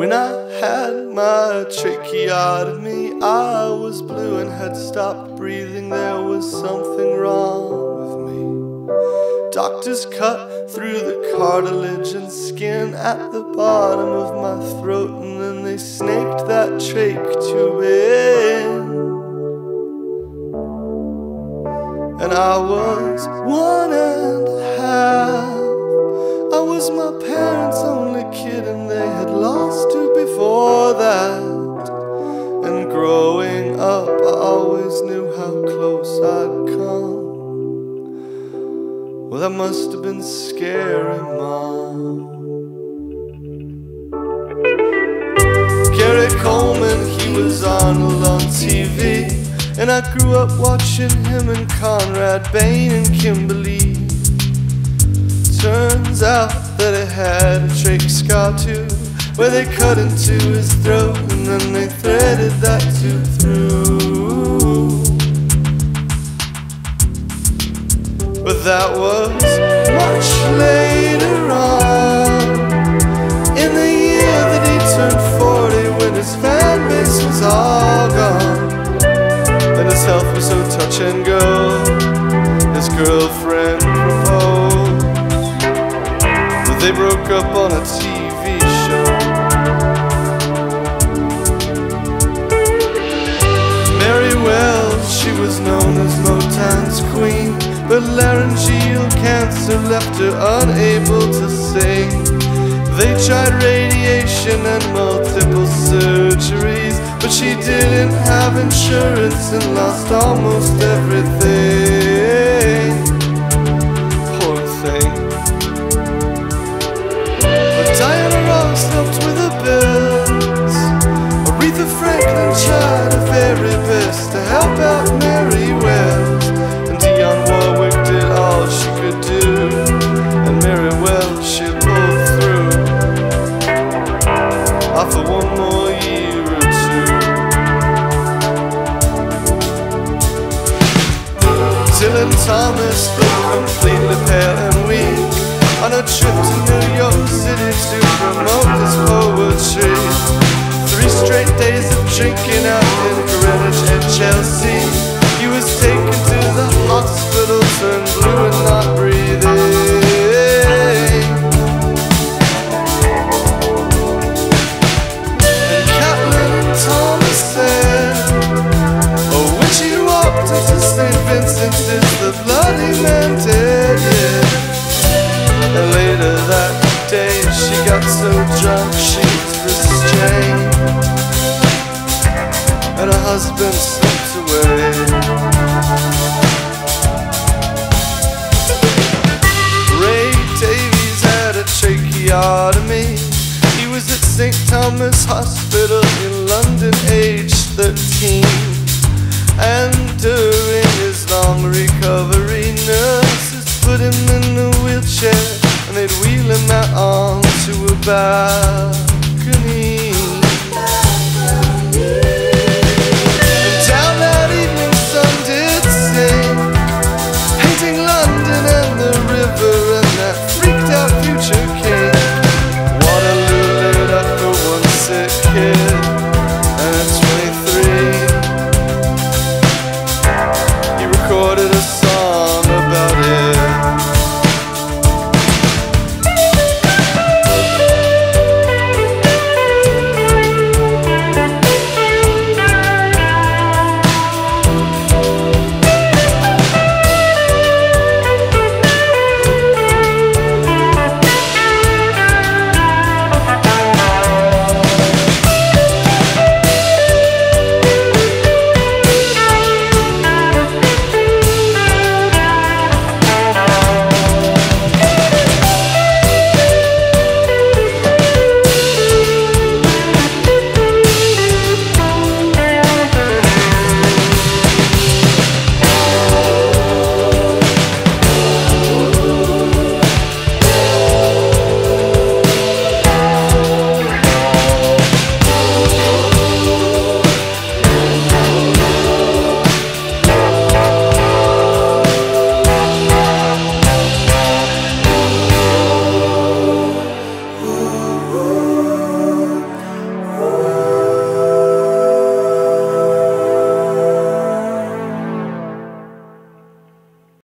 When I had my tracheotomy, I was blue and had stopped breathing. There was something wrong with me. Doctors cut through the cartilage and skin at the bottom of my throat, and then they snaked that trach tube in. And I was one my parents' only kid, and they had lost two before that. And growing up, I always knew how close I'd come. Well, that must have been scary, Mom. Gary Coleman, he was Arnold on TV. And I grew up watching him and Conrad Bain and Kimberly. Turns out that he had a trach scar too, where they cut into his throat and then they threaded that tube through. But that was much later on, in the year that he turned 40, when his fan base was all gone. And his health was so touch and go. Up on a TV show. Mary Wells, she was known as Motown's queen, but laryngeal cancer left her unable to sing. They tried radiation and multiple surgeries, but she didn't have insurance and lost almost everything. Completely pale and weak on a trip to New York City to promote his poetry. Three straight days of drinking out in Greenwich and Chelsea. He was taken to the hospital, turned blue and and her husband slipped away. Ray Davies had a tracheotomy. He was at St. Thomas Hospital in London, age 13. And during his long recovery, nurses put him in a wheelchair and they'd wheel him out onto a bath.